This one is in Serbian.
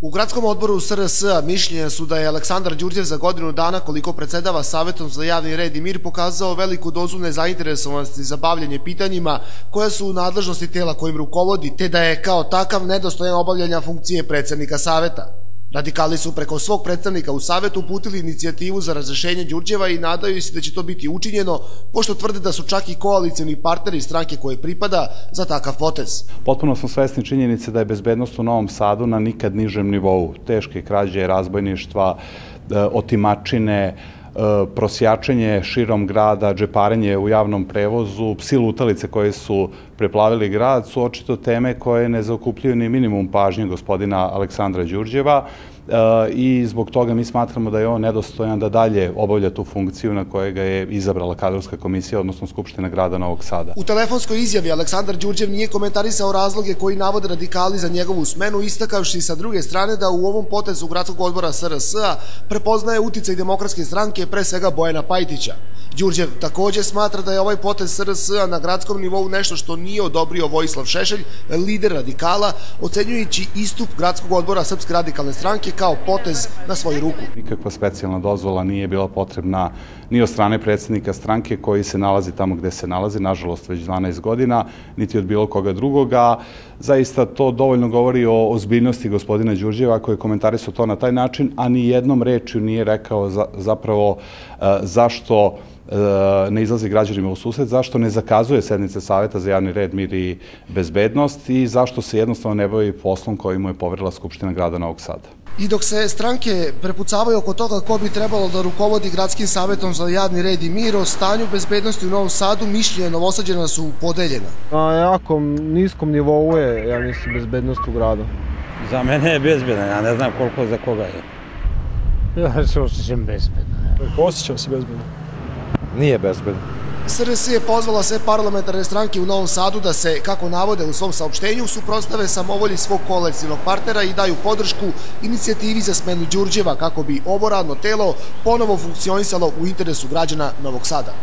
U gradskom odboru SRS-a mišljenja su da je Aleksandar Đurđev za godinu dana koliko predsedava Savetom za javni red i mir pokazao veliku dozu nezainteresovanosti za bavljanje pitanjima koja su u nadležnosti tela kojim rukovodi, te da je kao takav nedostojan obavljanja funkcije predsednika Saveta. Radikali su preko svog predstavnika u Savetu uputili inicijativu za razrešenje Đurđeva i nadaju se da će to biti učinjeno, pošto tvrde da su čak i koalicijani partneri stranke koje pripada za takav potez. Potpuno smo svesni činjenice da je bezbednost u Novom Sadu na nikad nižem nivou. Teške krađe, razbojništva, e, otimačine, prosjačenje širom grada, džeparenje u javnom prevozu, psi lutalice koje su preplavili grad su očito teme koje ne zaokupljuju ni minimum pažnje gospodina Aleksandra Đurđeva, i zbog toga mi smatramo da je on nedostojan da dalje obavlja tu funkciju na koje ga je izabrala kadrovska komisija, odnosno Skupština grada Novog Sada. U telefonskoj izjavi Aleksandar Đurđev nije komentarisao razloge koji navode radikali za njegovu smenu, istakavši sa druge strane da u ovom potezu gradskog odbora SRS-a prepoznaje uticaj demokratske stranke, pre svega Bojana Pajtića. Đurđev takođe smatra da je ovaj potez SRS-a na gradskom nivou nešto što nije odobrio Vojislav Šešelj, lider radikala, ocenjujući istup gradskog odbora Srpske radikalne stranke kao potez na svoju ruku. Nikakva specijalna dozvola nije bila potrebna ni od strane predsednika stranke koji se nalazi tamo gde se nalazi, nažalost već 12 godina, niti od bilo koga drugoga. Zaista to dovoljno govori o ozbiljnosti gospodina Đurđeva koji je komentarisao to na taj način, a ni jednom rečju nije rekao zapravo e, zašto ne izlazi građanima u susret, zašto ne zakazuje sednice Saveta za javni red, mir i bezbednost i zašto se jednostavno ne bavi poslom koji mu je poverila Skupština grada Novog Sada. I dok se stranke prepucavaju oko toga ko bi trebalo da rukovodi gradskim savetom za javni red i mir, o stanju bezbednosti u Novom Sadu mišljenje Novosađena su podeljena. Na jako niskom nivou je, ja mislim, bezbednost u gradu. Za mene je bezbedna, ja ne znam koliko za koga je. Ja se osjećam bezbedno. Osjećam se bezbedno. Nije bezbedno. SRS je pozvala sve parlamentarne stranke u Novom Sadu da se, kako navode u svom saopštenju, suprostave samovolji svog kolektivnog partnera i daju podršku inicijativi za smenu Đurđeva kako bi ovo radno telo ponovo funkcionisalo u interesu građana Novog Sada.